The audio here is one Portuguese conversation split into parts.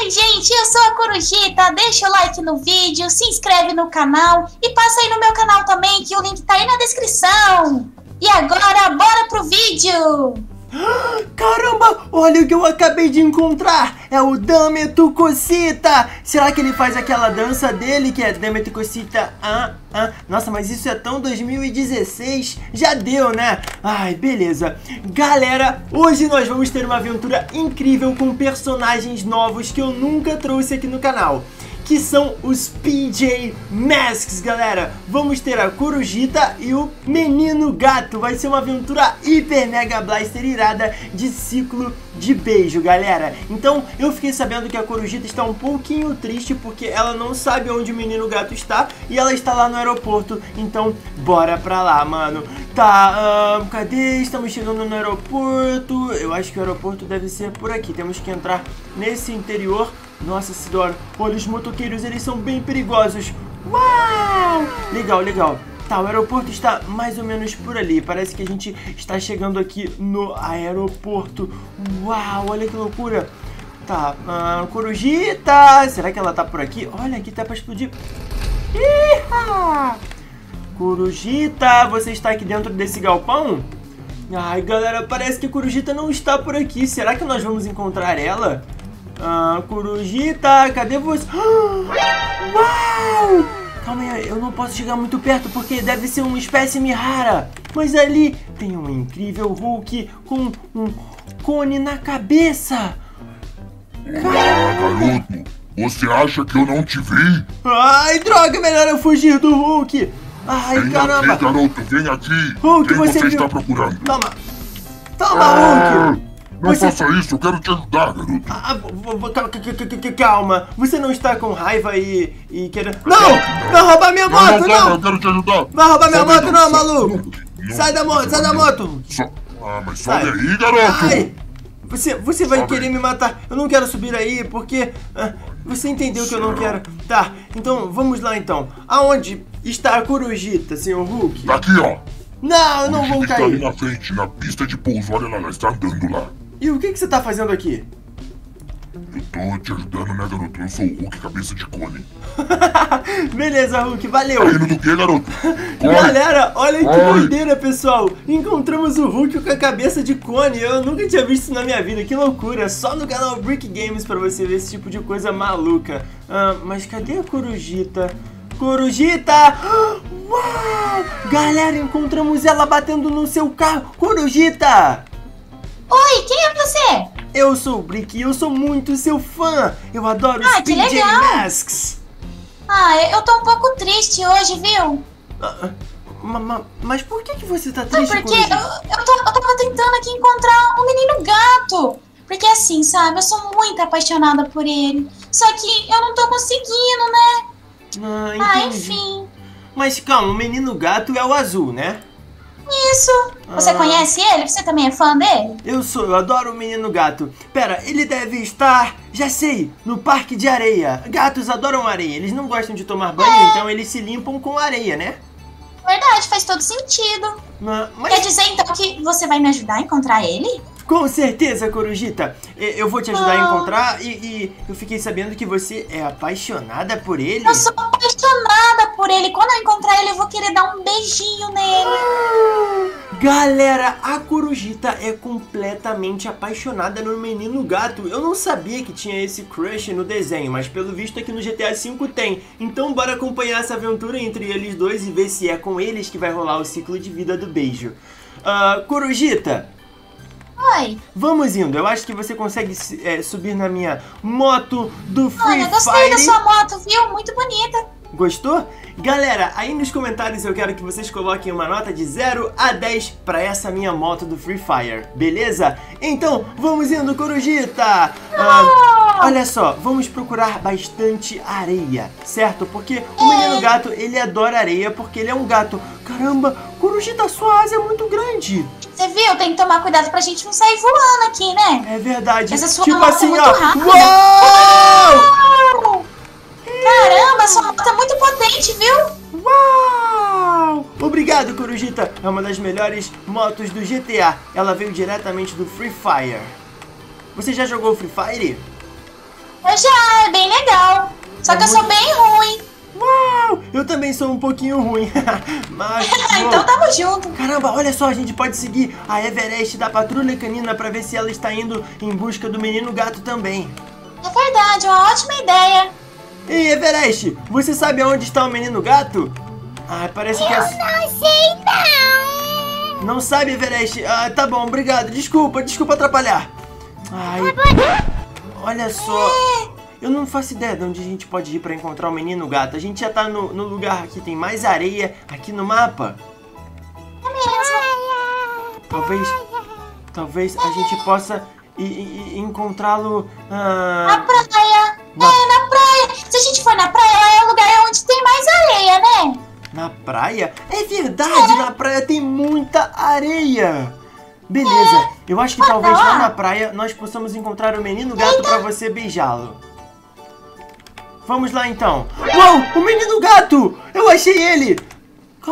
Oi, gente, eu sou a Corujita. Deixa o like no vídeo, se inscreve no canal e passa aí no meu canal também, que o link tá aí na descrição. E agora, bora pro vídeo! Caramba, olha o que eu acabei de encontrar! É o Dame Tucocita! Será que ele faz aquela dança dele que é Dame Tucocita? Ah, ah. Nossa, mas isso é tão 2016? Já deu, né? Ai, beleza. Galera, hoje nós vamos ter uma aventura incrível com personagens novos que eu nunca trouxe aqui no canal que são os PJ Masks, galera. Vamos ter a Corujita e o Menino Gato. Vai ser uma aventura hiper mega blaster irada de ciclo de beijo, galera. Então, eu fiquei sabendo que a Corujita está um pouquinho triste porque ela não sabe onde o Menino Gato está e ela está lá no aeroporto. Então, bora pra lá, mano. Tá, cadê? Estamos chegando no aeroporto. Eu acho que o aeroporto deve ser por aqui. Temos que entrar nesse interior nossa senhora, olha os motoqueiros, eles são bem perigosos. Uau! Legal, legal. Tá, o aeroporto está mais ou menos por ali. Parece que a gente está chegando aqui no aeroporto. Uau, olha que loucura. Tá, uh, Corujita! Será que ela tá por aqui? Olha, aqui tá pra explodir. Iha! Corujita, você está aqui dentro desse galpão? Ai, galera, parece que a Corujita não está por aqui. Será que nós vamos encontrar ela? Ah, Corujita, cadê você? Uau! Calma aí, eu não posso chegar muito perto porque deve ser uma espécime rara. Mas ali tem um incrível Hulk com um cone na cabeça. Olá, garoto. Você acha que eu não te vi? Ai, droga, melhor eu fugir do Hulk. Ai, vem caramba. aqui, garoto, vem aqui. Hulk, Quem você você viu? está procurando? Toma. Toma, Ah, Hulk. Não Você- faça isso, eu quero te ajudar, garoto. Ah, cal- calma, você não está com raiva e, e querendo... Não! Não. Vai roubar minha Não, moto, não, não! eu quero te ajudar. Roubar minha moto não, maluco! Não, Sai da moto, sai da moto! Ah, mas sobe aí, garoto. Ai! Você, você vai Sobe querer me matar. Eu não quero subir aí porque... ah, você entendeu que eu não quero. Tá, então vamos lá então. Aonde está a corujita, senhor Hulk? Tá aqui, ó. Não, eu não vou tá ali cair. na frente, na pista de pouso. Olha lá, ela está andando lá. E o que, que você tá fazendo aqui? Eu tô te ajudando, né, garoto? Eu sou o Hulk, cabeça de cone. Beleza, Hulk, valeu. Tá do quê, garoto? Corre. Galera, olha que doideira, pessoal! Encontramos o Hulk com a cabeça de cone. Eu nunca tinha visto isso na minha vida, que loucura! Só no canal Brick Games pra você ver esse tipo de coisa maluca. Ah, mas cadê a Corujita? Corujita! Uau! Galera, encontramos ela batendo no seu carro. Corujita! Oi, quem é você? Eu sou o Brick e eu sou muito seu fã. Eu adoro Ah, que PJ legal. Masks. Ah, eu tô um pouco triste hoje, viu? Ah, ma- ma- mas por que, que você tá Sabe triste, por quê? Eu, eu, tô, eu tava tentando aqui encontrar um menino gato. Porque assim, sabe, eu sou muito apaixonada por ele. Só que eu não tô conseguindo, né? Ah, Ah, enfim. Mas calma, o menino gato é o azul, né? Isso. Você Ah. conhece ele? Você também é fã dele? Eu sou, eu adoro o menino gato. Pera, ele deve estar, já sei, no parque de areia. Gatos adoram areia, eles não gostam de tomar banho, É. então eles se limpam com areia, né? Verdade, faz todo sentido. Ah, Quer Mas dizer então que você vai me ajudar a encontrar ele? com certeza, Corujita, eu vou te ajudar a Ah. encontrar e, e eu fiquei sabendo que você é apaixonada por ele. Eu sou apaixonada por ele. Quando eu encontrar ele, eu vou querer dar um beijinho nele. Galera, a Corujita é completamente apaixonada no menino gato. Eu não sabia que tinha esse crush no desenho, mas pelo visto aqui no GTA V tem. Então bora acompanhar essa aventura entre eles dois e ver se é com eles que vai rolar o ciclo de vida do beijo. Ah, Corujita, Oi. vamos indo. Eu acho que você consegue é, subir na minha moto do Free Olha, gostei da Fire. sua moto, viu? Muito bonita. Gostou? Galera, aí nos comentários eu quero que vocês coloquem uma nota de 0 a 10 pra essa minha moto do Free Fire, beleza? Então, vamos indo, Corujita! Ah, olha só, vamos procurar bastante areia, certo? Porque o menino gato, ele adora areia porque ele é um gato. Caramba, Corujita, sua asa é muito grande. Você viu? Tem que tomar cuidado pra gente não sair voando aqui, né? É verdade. Essa sua tipo é assim, muito ó. rápida. Uou! Obrigado, Corujita. É uma das melhores motos do GTA. Ela veio diretamente do Free Fire. Você já jogou Free Fire? Eu já, é bem legal. Só É que eu sou bem ruim. Uau! Eu também sou um pouquinho ruim. Mas. então tamo junto. Caramba, olha só, a gente pode seguir a Everest da Patrulha Canina pra ver se ela está indo em busca do menino gato também. É verdade, uma ótima ideia. Ei, Everest, você sabe aonde está o menino gato? Ah, parece que é. Não sei não. Não sabe, Everest? Ah, tá bom, obrigado. Desculpa, desculpa atrapalhar. Ai, olha só. Eu não faço ideia de onde a gente pode ir pra encontrar o menino gato. A gente já tá no, no lugar que tem mais areia aqui no mapa. É. Talvez. Talvez a gente possa encontrá-lo. Na ah, praia. Na- É, na praia. Se a gente for na praia, é o lugar onde tem mais areia, né? Na praia? É verdade, na praia tem muita areia. Beleza, eu acho que talvez lá. lá na praia nós possamos encontrar o menino gato pra você beijá-lo. Vamos lá então. Uou, o menino gato! Eu achei ele!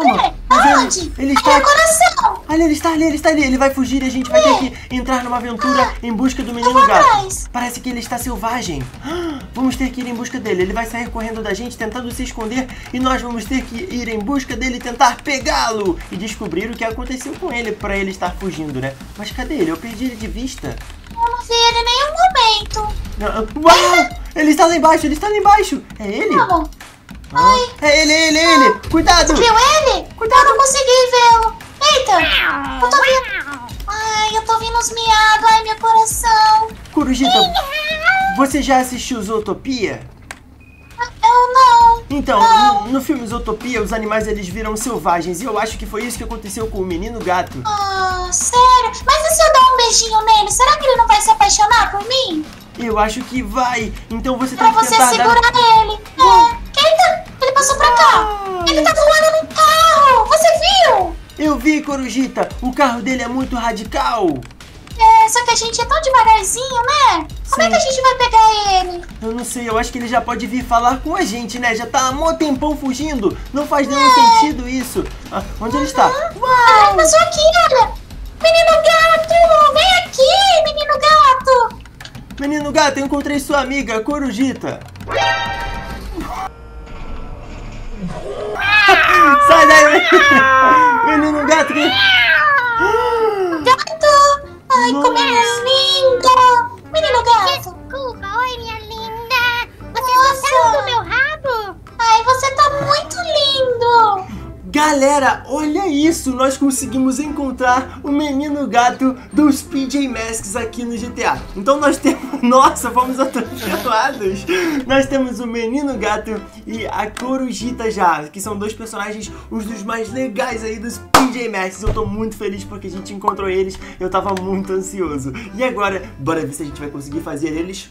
Calma, mas ele, É está coração. Ali, ele está ali, ele está ali. Ele vai fugir e a gente vai ter que entrar numa aventura em busca do menino gato. atrás. Parece que ele está selvagem. Ah, Vamos ter que ir em busca dele. Ele vai sair correndo da gente, tentando se esconder. E nós vamos ter que ir em busca dele e tentar pegá-lo. E descobrir o que aconteceu com ele para ele estar fugindo, né? Mas cadê ele? Eu perdi ele de vista. Eu não vi ele em nenhum momento. Não, Uau! Ele está lá embaixo, ele está lá embaixo. É ele? Como? Ah, É ele, é ele, é ele. Cuidado! Viu ele? Cuidado. Eu não consegui vê-lo. Eita, eu tô vendo. Ai, eu tô ouvindo uns miados. Ai, meu coração. Corujita, você já assistiu Zootopia? Eu não. Então, Não. no, no filme Zootopia, os animais eles viram selvagens. E eu acho que foi isso que aconteceu com o menino gato. Ah, sério? Mas e se eu dar um beijinho nele? Será que ele não vai se apaixonar por mim? Eu acho que vai. Então você Pra tem que você tentar segurar dar... ele. É. Passou pra cá. Ele tá voando no carro. Você viu? Eu vi, Corujita. O carro dele é muito radical. É, só que a gente é tão devagarzinho, né? Como é Sim. que a gente vai pegar ele? Eu não sei, eu acho que ele já pode vir falar com a gente, né? Já tá há mó tempão fugindo. Não faz nenhum É. sentido isso. Ah, onde ele está? Ah, ele passou aqui, olha. Menino gato, vem aqui, menino gato. Menino gato, eu encontrei sua amiga, Corujita. Sai daí, menino gato. que- Gato. Ai, como ele é lindo. Menino gato. Desculpa, oi minha linda. Você Nossa. gostaram do meu rabo? Ai, você tá muito lindo. Galera, olha isso! Nós conseguimos encontrar o menino gato dos PJ Masks aqui no GTA. Então nós temos. Nossa, fomos atropelados! Nós temos o menino gato e a Corujita já, que são dois personagens, os dos mais legais aí dos PJ Masks. Eu tô muito feliz porque a gente encontrou eles. Eu tava muito ansioso. E agora, bora ver se a gente vai conseguir fazer eles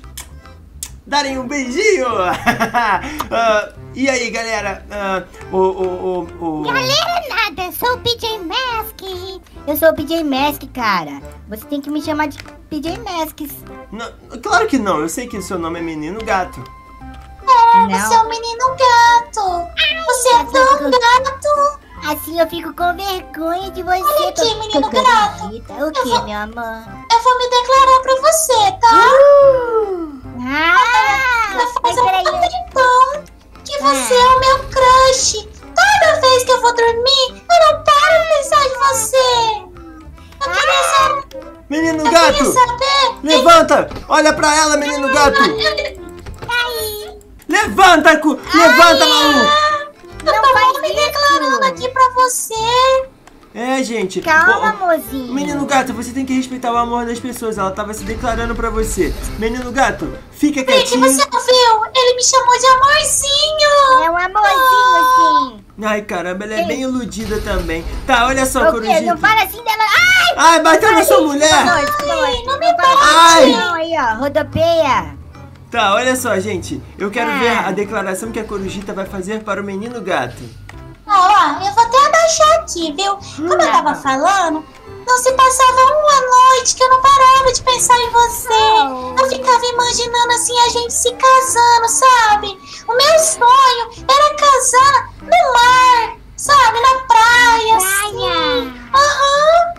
darem um beijinho! Ah, e aí, galera? Ah, o, o, o, o... Galera, nada, eu sou o PJ Mask. Eu sou o PJ Mask, cara. Você tem que me chamar de PJ Masks. Não, claro que não, eu sei que o seu nome é Menino Gato. É, você é um menino gato. Você é tão gato. Assim eu fico com vergonha de você. Olha aqui, tô- menino tô gato. O que, vou- meu amor? Eu vou me declarar pra você, tá? Ah! Já faz um tempão que você é o meu crush. Toda vez que eu vou dormir, eu não paro de pensar em você. Eu queria saber. Menino Eu Gato! saber. Levanta! Olha pra ela, Menino Gato! Aí. Levanta, cu... Levanta, maluco! Eu Não tava me isso. declarando aqui pra você. É, gente. Calma, mozinho. Menino Gato, você tem que respeitar o amor das pessoas. Ela tava se declarando pra você. Menino Gato, fica Rick, quietinho. você ouviu? Ele me chamou de amorzinho. É um amorzinho, assim. Ai, caramba, ela é bem iludida também. Tá, olha só? Corujita. Não fala assim dela. Ai! Ai, bateu na sua mulher! Ai, não me fala Ai. assim, não, aí, ó. Rodopeia. Tá, olha só, gente. Eu quero Ah. ver a declaração que a Corujita vai fazer para o Menino Gato. Ó, ó, eu vou até abaixar aqui, viu? Como eu tava falando, não se passava uma noite que eu não parava de pensar em você. Eu ficava imaginando assim a gente se casando, sabe? O meu sonho era casar no mar, sabe? Na praia, assim. Aham.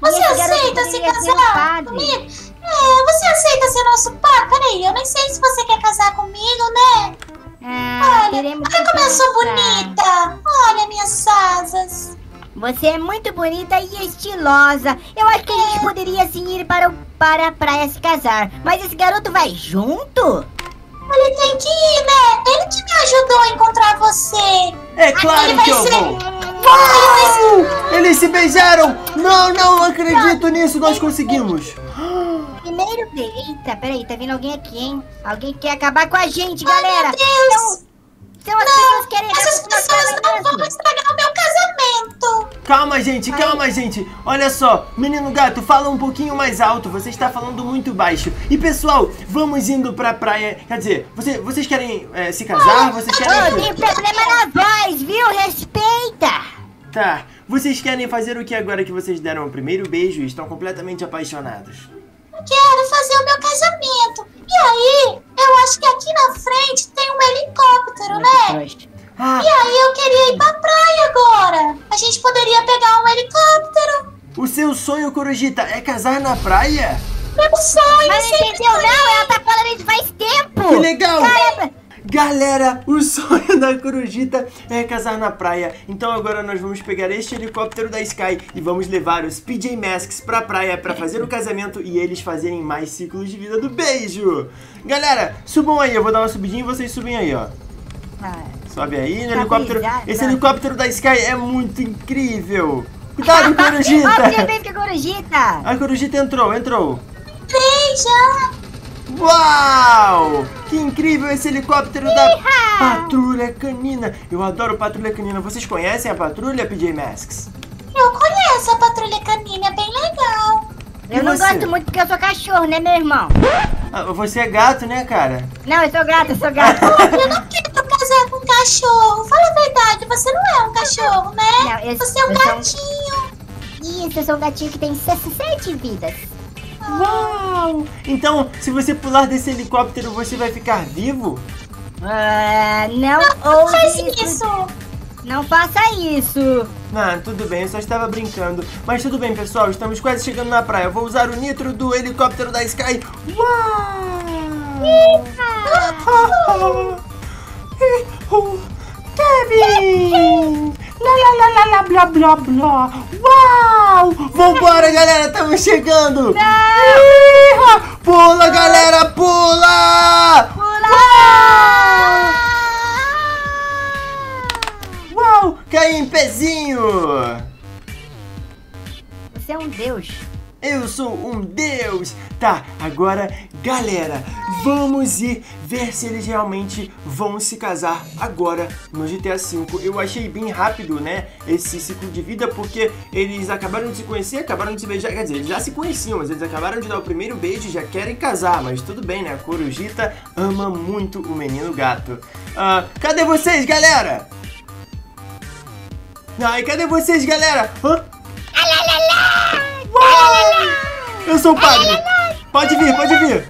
Você aceita se casar comigo? É, você aceita ser nosso pai? Peraí, eu nem sei se você quer casar comigo, né? Ah, Olha, olha como eu sou bonita. Olha, você é muito bonita e estilosa. Eu acho que a gente poderia sim ir para, o, para a praia se casar. Mas esse garoto vai junto? Ele tem que ir, né? Ele que me ajudou a encontrar você. É claro ele vai que eu ser- vou. Uau! Eles se beijaram! Não, não acredito nisso, nós conseguimos. Primeiro. Eita, peraí, tá vindo alguém aqui, hein? Alguém quer acabar com a gente, galera. Ai, meu Deus. São as pessoas que querem Essas pessoas não vão mesmo. estragar o meu casamento. Calma, gente, calma, gente. Olha só, menino gato, fala um pouquinho mais alto. Você está falando muito baixo. E pessoal, vamos indo pra praia. Quer dizer, você- vocês querem é, se casar? Vocês querem. tem problema na voz, viu? Respeita. Tá. Vocês querem fazer o que agora que vocês deram o primeiro beijo e estão completamente apaixonados? Eu quero fazer o meu casamento. E aí, eu acho que aqui na frente tem um helicóptero, né? Ah, E aí eu queria ir pra praia agora. A gente poderia pegar um helicóptero. o seu sonho, Corujita, é casar na praia? Meu sonho Mas não entendeu, não? Ela tá falando isso faz tempo. Que legal! Caramba. Galera, o sonho da Corujita é casar na praia. Então agora nós vamos pegar este helicóptero da Sky e vamos levar os PJ Masks pra praia pra fazer o casamento e eles fazerem mais ciclos de vida do beijo. Galera, subam aí, eu vou dar uma subidinha e vocês subem aí, ó. Sobe aí no Tá helicóptero. Esse helicóptero da Sky é muito incrível. Cuidado, Corujita! a Corujita. A Corujita entrou, entrou. Ei, já. Uau! Que incrível esse helicóptero da! Patrulha Canina. Eu adoro Patrulha Canina. Vocês conhecem a Patrulha, PJ Masks? Eu conheço a patrulha canina, é bem legal. Eu E não você? gosto muito porque eu sou cachorro, né, meu irmão? Ah, você é gato, né, cara? Não, eu sou gato, eu sou gato. Eu não quero casar com um cachorro. Fala a verdade, você não é um cachorro, né? Não, eu- você é um eu sou um- gatinho. Isso, eu sou um gatinho que tem 17 vidas. Uau! Então, se você pular desse helicóptero, você vai ficar vivo? Ah, não Não faz isso. isso. Não faça isso. Ah, tudo bem, eu só estava brincando. Mas tudo bem, pessoal, estamos quase chegando na praia. Eu vou usar o nitro do helicóptero da Sky. Uau! Kevin! Lá, lá, lá, lá, lá, blá, blá, blá. Uau! Vambora, galera, estamos chegando! Iha! Pula, galera, pula! Uau! Cai em pezinho! Você é um deus. Eu sou um deus! Tá, agora, galera, vamos ir ver se eles realmente vão se casar agora no GTA V. Eu achei bem rápido, né, esse ciclo de vida, porque eles acabaram de se conhecer, acabaram de se beijar, quer dizer, eles já se conheciam, mas eles acabaram de dar o primeiro beijo e já querem casar, mas tudo bem, né, a Corujita ama muito o menino gato. Ah, cadê vocês, galera? Ai, cadê vocês, galera? Hã? Uau! Eu sou o padre. Pode vir, pode vir.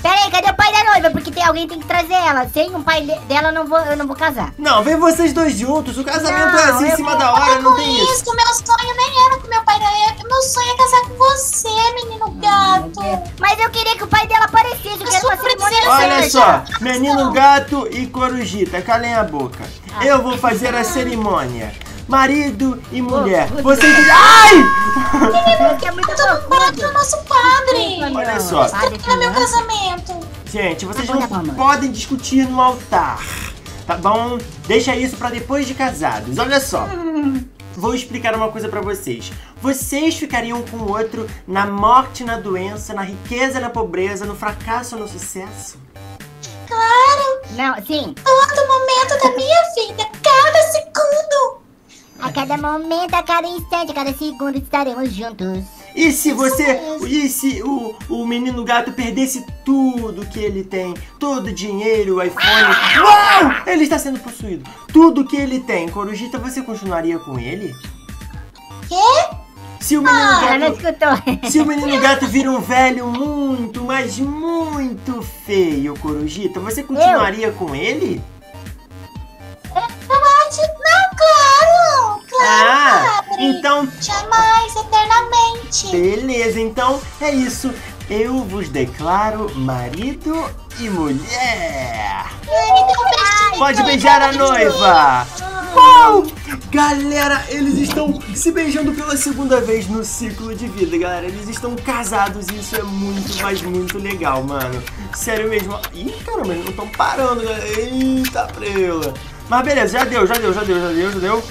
Pera aí, cadê o pai da noiva? Porque tem alguém que tem que trazer ela. Sem o pai de- dela, eu não vou, eu não vou casar. Não, vem vocês dois juntos. O casamento Não, é assim em cima vou- da hora, Para não com tem isso. isso. Meu sonho nem era com meu pai. era- Meu sonho é casar com você, menino gato. Mas eu queria que o pai dela aparecesse. Eu quero sou uma cerimônia princesa. Olha só, menino gato e corujita, calem a boca. Ah. Eu vou fazer a cerimônia. Marido e mulher. Ai! Você é muito Eu tô no profundo. no nosso padre. Olha só. Isso aqui é meu casamento. Gente, vocês Tá não tá podem discutir no altar. Tá bom? Deixa isso pra depois de casados. Olha só. Vou explicar uma coisa pra vocês. Vocês ficariam com o outro na morte, na doença, na riqueza, na pobreza, no fracasso ou no sucesso? Claro, Não, sim. todo momento da minha vida, cada segundo. A cada momento, a cada instante, a cada segundo estaremos juntos. E se você. E se o, o menino gato perdesse tudo que ele tem? Todo o dinheiro, o iPhone. Uau! Ele está sendo possuído. Tudo que ele tem. Corujita, você continuaria com ele? Quê? Se o menino Ah, gato. escutou. Se o menino gato vira um velho muito, mas muito feio, Corujita, você continuaria com ele? Eu acho. Não, então Jamais, eternamente. Beleza, então é isso. Eu vos declaro marido e mulher. Pode beijar a noiva. Uau! Galera, eles estão se beijando pela segunda vez no ciclo de vida, galera. Eles estão casados e isso é muito, mas muito legal, mano. Sério mesmo. Ih, caramba, eles não estão parando, galera. Eita, prela. Mas beleza, já deu, já deu, já deu, já deu, já deu.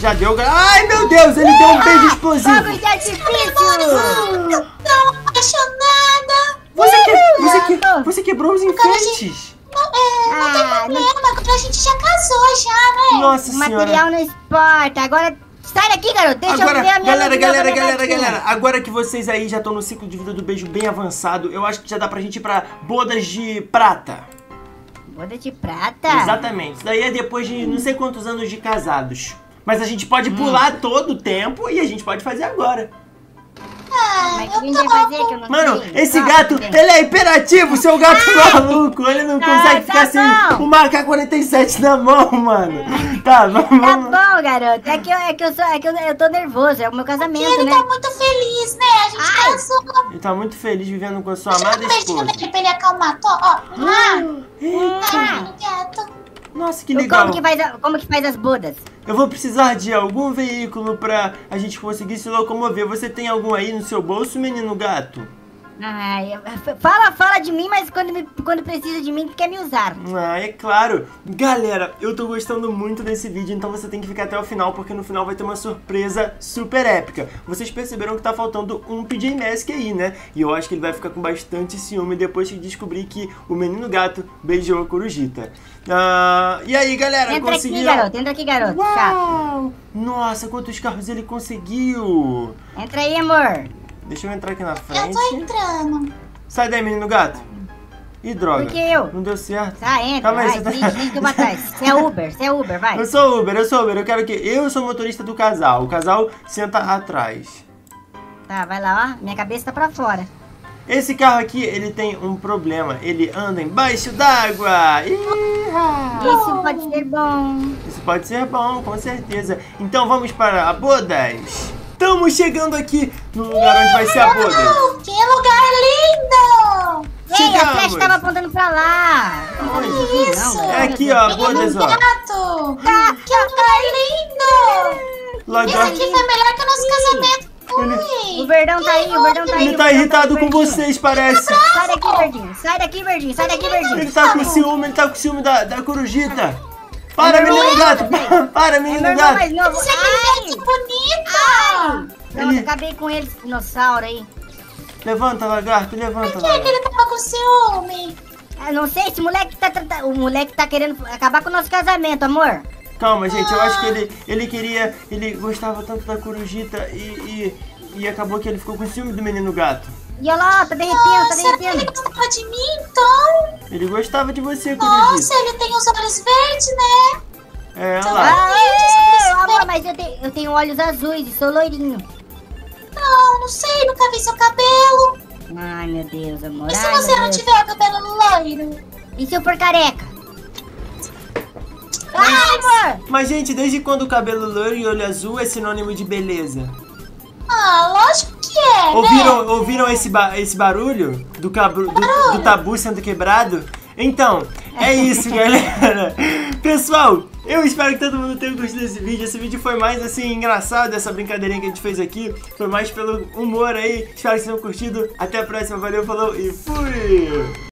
Já deu, galera. Ai, meu Deus, ele deu um beijo explosivo. Fogos de artifício! Tão apaixonada. Você, que, você, que, você quebrou os enfeites. Não, é, não tem Ah, problema, agora a gente já casou já, né? Nossa O senhora. material não exporta. Agora, sai daqui, garoto. Deixa Agora, eu ver a minha galera, galera, galera, galera, agora que vocês aí já estão no ciclo de vida do beijo bem avançado, eu acho que já dá pra gente ir pra bodas de prata. Boda de prata? Exatamente. Isso daí é depois de não sei quantos anos de casados. Mas a gente Hum. pode pular todo o tempo e a gente pode fazer agora. Mas o que a gente vai fazer que eu não Mano, sei? esse Ah, gato, ele é hiperativo, seu gato maluco. Ele não Ah, consegue tá ficar sem bom. o AK-47 na mão, mano. Tá, vamos. Tá vamos. bom, garoto. É que, eu, é que, eu, sou, é que eu, eu tô nervoso. É o meu E casamento, ele né? tá muito feliz, né? A gente Ai. casou. Ele tá muito feliz vivendo com a sua Deixa eu amada esposa. nele pra ele acalmar. Tô, ó. Ah, Eita, ah, gato. Nossa, que legal. Como que, faz a- como que faz as bodas? Eu vou precisar de algum veículo pra a gente conseguir se locomover. Você tem algum aí no seu bolso, menino gato? Ai, fala, fala de mim, mas quando, me, quando precisa de mim, quer me usar. Ah, é claro. Galera, eu tô gostando muito desse vídeo, então você tem que ficar até o final, porque no final vai ter uma surpresa super épica. Vocês perceberam que tá faltando um PJ Mask aí, né? E eu acho que ele vai ficar com bastante ciúme depois que descobrir que o menino gato beijou a corujita. Ah, e aí, galera, Entra aqui, conseguiram? garoto. Entra aqui, garoto. Chato. Uau! Nossa, quantos carros ele conseguiu! Entra aí, amor. Deixa eu entrar aqui na Eu frente. tô entrando. Sai daí, menino gato. Ih, droga. Por que eu? Não deu certo. Tá, entra. Calma aí, vai, você tá- que eu atrás. Você é Uber, você é Uber, vai. Eu sou Uber, eu sou Uber. Eu quero que. Eu sou motorista do casal. O casal senta atrás. Tá, vai lá, ó. Minha cabeça tá pra fora. Esse carro aqui, ele tem um problema. Ele anda embaixo d'água. Isso pode ser bom. Isso pode ser bom, com certeza. Então vamos para a Bodas. Estamos chegando aqui no lugar onde vai ser a Bodas. Oh, que lugar lindo! Ei, a Chegamos. flecha tava apontando pra lá. Que isso? não, É aqui, ó, Bodas, ó. Gato! Que lugar lindo! Lá Isso dentro. aqui foi melhor que o nosso casamento. O verdão tá aí, o verdão tá aí. Ele tá verdão irritado com vocês, parece. Sai daqui, verdinho. Sai daqui, verdinho. Sai daqui, verdinho. Ele tá com ciúme, ele tá com ciúme da, da corujita. Para, É gato. Para, É menino irmão gato. mais novo. Isso aqui é que bonita! Pronto, Ele- acabei com ele, esse dinossauro aí. Levanta, lagarto, levanta, Por que, que ele tava com ciúme? Eu não sei, esse moleque tá, tá- tá- O moleque tá querendo acabar com o nosso casamento, amor. Calma, gente, eu acho que ele, ele queria. Ele gostava tanto da corujita e, e, e acabou que ele ficou com ciúme do menino gato. E olha lá, tá derretendo, tá Ah, será que ele derretendo. gostava de mim, então? Ele gostava de você, Nossa, corujita. ele tem os olhos verdes, né? É, olha lá. Ah, amor, mas eu, te- eu tenho olhos azuis e sou loirinho. Não, não sei, nunca vi seu cabelo. Ai, meu Deus, amor. E se Ai, você não Deus. tiver o cabelo loiro? E se eu for careca? Ai, amor! Mas, gente, desde quando o cabelo loiro e olho azul é sinônimo de beleza? Ah, lógico que é, né? Ouviram, ouviram esse, ba- esse barulho do, cabru, do, do tabu sendo quebrado? Então, é isso, galera. Pessoal, eu espero que todo mundo tenha gostado desse vídeo. Esse vídeo foi mais, assim, engraçado, essa brincadeirinha que a gente fez aqui. Foi mais pelo humor aí. Espero que vocês tenham curtido. Até a próxima, valeu, falou e fui!